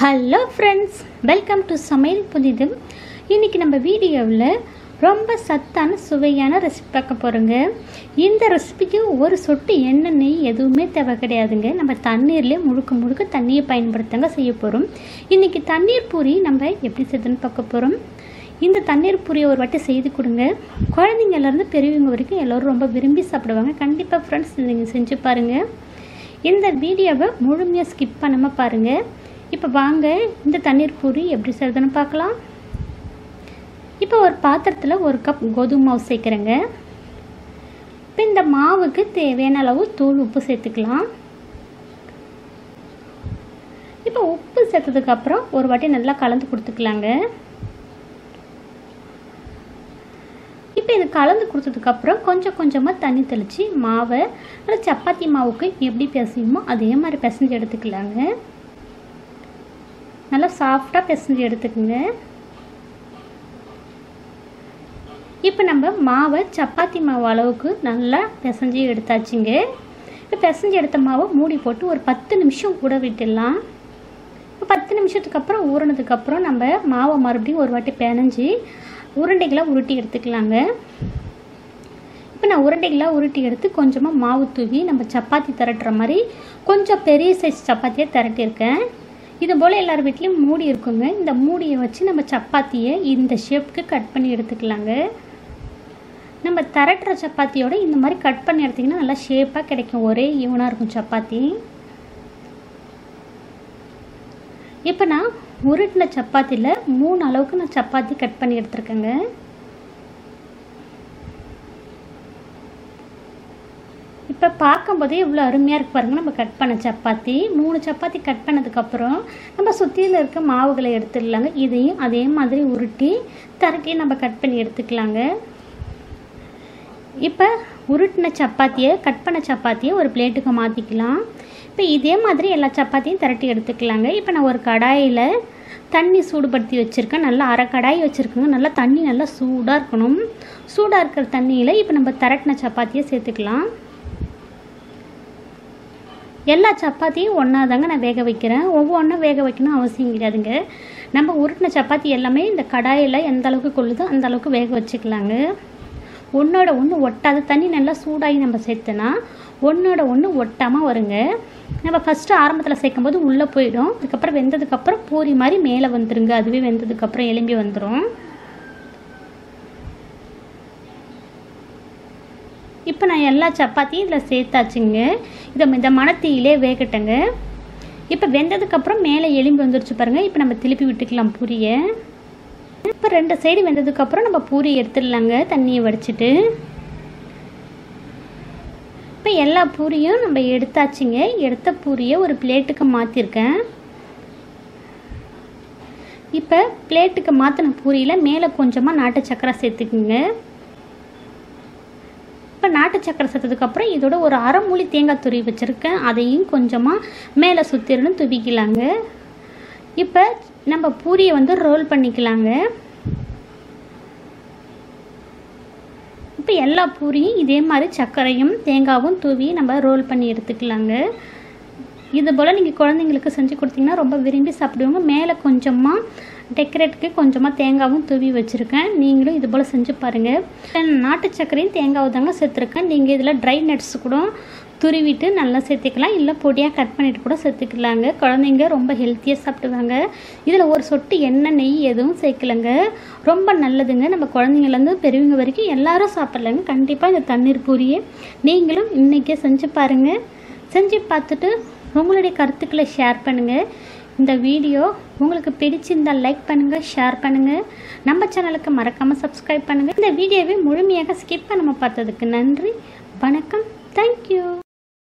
Hello friends welcome to சமையல் புதிதும். இன்றைக்கி நம்ம வீடியோவில் ரொம்ப சத்தான சுவையான ரெசிபி பார்க்க போகிறோங்க இந்த ரெசிபிக்கு ஒரு சொட்டு எண்ணெய் நெய் எதுவுமே தேவை கிடையாதுங்க. நம்ம தண்ணீர்லேயே முழுக்க முழுக்க தண்ணியை பயன்படுத்தங்க செய்ய போகிறோம் இன்றைக்கி தண்ணீர் பூரி நம்ம எப்படி செய்யுதுன்னு பார்க்க போகிறோம் இந்த தண்ணீர் பூரியை ஒரு வாட்டி செய்து கொடுங்க. குழந்தைங்கள்லேருந்து பெரியவங்க வரைக்கும் எல்லோரும் ரொம்ப விரும்பி சாப்பிடுவாங்க. கண்டிப்பாக ஃப்ரெண்ட்ஸ் நீங்கள் செஞ்சு பாருங்கள் இந்த வீடியோவை முழுமையாக ஸ்கிப் பண்ணாமல் பாருங்கள் இப்போ வாங்க இந்த தண்ணீர் பூரி எப்படி செய்கிறதுன்னு பார்க்கலாம். இப்போ ஒரு பாத்திரத்தில் ஒரு கப் கோதுமை மாவு சேர்க்குறேங்க. இப்போ இந்த மாவுக்கு தேவையான அளவு தூள் உப்பு சேர்த்துக்கலாம். இப்போ உப்பு சேர்த்ததுக்கப்புறம் ஒரு வாட்டி நல்லா கலந்து கொடுத்துக்கலாங்க. இப்போ இது கலந்து கொடுத்ததுக்கப்புறம் கொஞ்சம் கொஞ்சமாக தண்ணி தெளித்து மாவை நல்லா சப்பாத்தி மாவுக்கு எப்படி பிசையுமோ அதே மாதிரி பிசைஞ்சு எடுத்துக்கலாங்க. நல்லா சாஃப்டாக பிசைஞ்சு எடுத்துக்கோங்க. இப்போ நம்ம மாவை சப்பாத்தி மாவு அளவுக்கு நல்லா பிசைஞ்சு எடுத்தாச்சுங்க. இப்போ பிசைஞ்சு எடுத்த மாவை மூடி போட்டு ஒரு பத்து நிமிஷம் கூட விட்டுடலாம். இப்போ பத்து நிமிஷத்துக்கு அப்புறம் ஊறினதுக்கப்புறம் நம்ம மாவை மறுபடியும் ஒரு வாட்டி பிணைஞ்சி உருண்டைகளாக உருட்டி எடுத்துக்கலாங்க. இப்போ நான் உருண்டைகளாக உருட்டி எடுத்து கொஞ்சமாக மாவு தூவி நம்ம சப்பாத்தி திரட்டுற மாதிரி கொஞ்சம் பெரிய சைஸ் சப்பாத்தியாக திரட்டியிருக்கேன். இது போல் எல்லார் வீட்லேயும் மூடி இருக்குங்க. இந்த மூடியை வச்சு நம்ம சப்பாத்தியை இந்த ஷேப்புக்கு கட் பண்ணி எடுத்துக்கலாங்க. நம்ம திரட்டுற சப்பாத்தியோட இந்த மாதிரி கட் பண்ணி எடுத்திங்கன்னா நல்லா ஷேப்பாக கிடைக்கும். ஒரே ஈவனாக இருக்கும் சப்பாத்தி. இப்போ நான் உருட்டின சப்பாத்தியில் மூணு அளவுக்கு நான் சப்பாத்தி கட் பண்ணி எடுத்துருக்கேங்க. இப்போ பார்க்கும்போதே இவ்வளோ அருமையாக இருக்கு பாருங்கள் நம்ம கட் பண்ண சப்பாத்தி. மூணு சப்பாத்தி கட் பண்ணதுக்கப்புறம் நம்ம சுற்றியில் இருக்க மாவுகளை எடுத்துடலாங்க. இதையும் அதே மாதிரி உருட்டி தரட்டி நம்ம கட் பண்ணி எடுத்துக்கலாங்க. இப்போ உருட்டின சப்பாத்தியை கட் பண்ண சப்பாத்தியை ஒரு பிளேட்டுக்கு மாற்றிக்கலாம் இப்போ இதே மாதிரி எல்லா சப்பாத்தியும் திரட்டி எடுத்துக்கலாங்க. இப்போ நான் ஒரு கடாயில் தண்ணி சூடுபடுத்தி வச்சுருக்கேன். நல்லா அரை கடாய் வச்சுருக்கேங்க. நல்லா தண்ணி நல்லா சூடாக இருக்கணும். சூடாக இருக்கிற தண்ணியில் இப்போ நம்ம திரட்டின சப்பாத்தியை சேர்த்துக்கலாம். எல்லா சப்பாத்தியும் ஒன்றா தாங்க நான் வேக வைக்கிறேன். ஒவ்வொன்றும் வேக வைக்கணும் அவசியம் கிடையாதுங்க. நம்ம உருட்டின சப்பாத்தி எல்லாமே இந்த கடாயில் எந்த அளவுக்கு கொள்ளுதோ அந்த அளவுக்கு வேக வச்சுக்கலாங்க. ஒன்றோட ஒன்று ஒட்டாது தண்ணி நல்லா சூடாகி நம்ம சேர்த்தோன்னா ஒன்றோட ஒன்று ஒட்டாமல் வருங்க. நம்ம ஃபஸ்ட்டு ஆரம்பத்தில் சேர்க்கும் போது உள்ளே போயிடும். அதுக்கப்புறம் வெந்ததுக்கப்புறம் பூரி மாதிரி மேலே வந்துருங்க. அதுவே வெந்ததுக்கப்புறம் எலும்பி வந்துடும் இப்போ நான் எல்லா சப்பாத்தியும் இதில் சேர்த்தாச்சுங்க. இதை இந்த மணத்தீயிலே வேகட்டங்க. இப்போ வெந்ததுக்கப்புறம் மேலே எலும்பி வந்துருச்சு பாருங்கள் இப்போ நம்ம திருப்பி விட்டுக்கலாம் பூரியை. இப்போ ரெண்டு சைடு வெந்ததுக்கப்புறம் நம்ம பூரி எடுத்துடலாங்க தண்ணியை வடிச்சிட்டு. இப்போ எல்லா பூரியும் நம்ம எடுத்தாச்சுங்க. எடுத்த பூரியை ஒரு பிளேட்டுக்கு மாற்றிருக்கேன் இப்போ பிளேட்டுக்கு மாற்றின பூரியில் மேலே கொஞ்சமாக நாட்டு சக்கரை சேர்த்துக்குங்க. இப்போ நாட்டு சக்கரை சேர்த்ததுக்கப்புறம் இதோட ஒரு அரை மூலி தேங்காய் துருவி வச்சுருக்கேன். அதையும் கொஞ்சமாக மேலே சுற்றிடணும் துவிக்கலாங்க. இப்போ நம்ம பூரியை வந்து ரோல் பண்ணிக்கலாங்க. இப்போ எல்லா பூரியும் இதே மாதிரி சர்க்கரையும் தேங்காவும் தூவி நம்ம ரோல் பண்ணி எடுத்துக்கலாங்க. இது போல் நீங்கள் குழந்தைங்களுக்கு செஞ்சு கொடுத்தீங்கன்னா ரொம்ப விரும்பி சாப்பிடுவாங்க. மேலே கொஞ்சமாக டெக்கரேட்டுக்கு கொஞ்சமாக தேங்காவும் தூவி வச்சுருக்கேன். நீங்களும் இது போல் செஞ்சு பாருங்கள் நாட்டு சர்க்கரையும் தேங்காவும் தாங்க சேர்த்துருக்கேன். நீங்கள் இதில் ட்ரை நட்ஸ் கூட துருவிட்டு நல்லா சேர்த்துக்கலாம். இல்லை பொடியாக கட் பண்ணிட்டு கூட சேர்த்துக்கலாங்க. குழந்தைங்க ரொம்ப ஹெல்த்தியாக சாப்பிடுவாங்க. இதில் ஒரு சொட்டு எண்ணெய் நெய் எதுவும் சேர்க்கலங்க. ரொம்ப நல்லதுங்க. நம்ம குழந்தைங்கலேருந்து பெரியவங்க வரைக்கும் எல்லாரும் சாப்பிட்லாங்க. கண்டிப்பாக இந்த தண்ணீர் பூரியை நீங்களும் இன்றைக்கே செஞ்சு பாருங்கள் செஞ்சு பார்த்துட்டு உங்களுடைய கருத்துக்களை ஷேர் பண்ணுங்கள் இந்த வீடியோ உங்களுக்கு பிடிச்சிருந்தால் லைக் பண்ணுங்கள் ஷேர் பண்ணுங்கள் நம்ம சேனலுக்கு மறக்காமல் சப்ஸ்கிரைப் பண்ணுங்கள் இந்த வீடியோவை முழுமையாக ஸ்கிப் பண்ணாமல் பார்த்ததுக்கு நன்றி வணக்கம் தேங்க்யூ